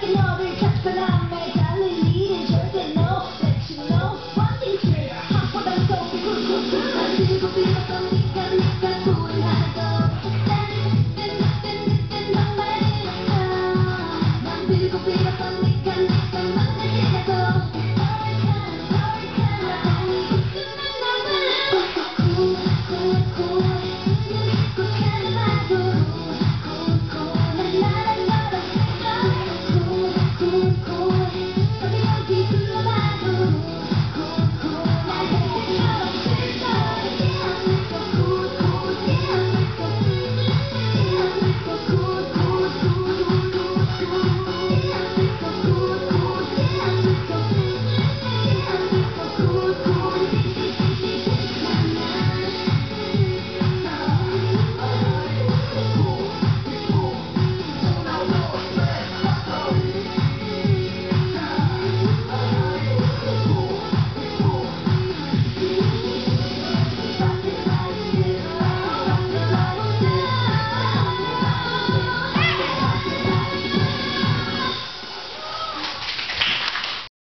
like a lobby.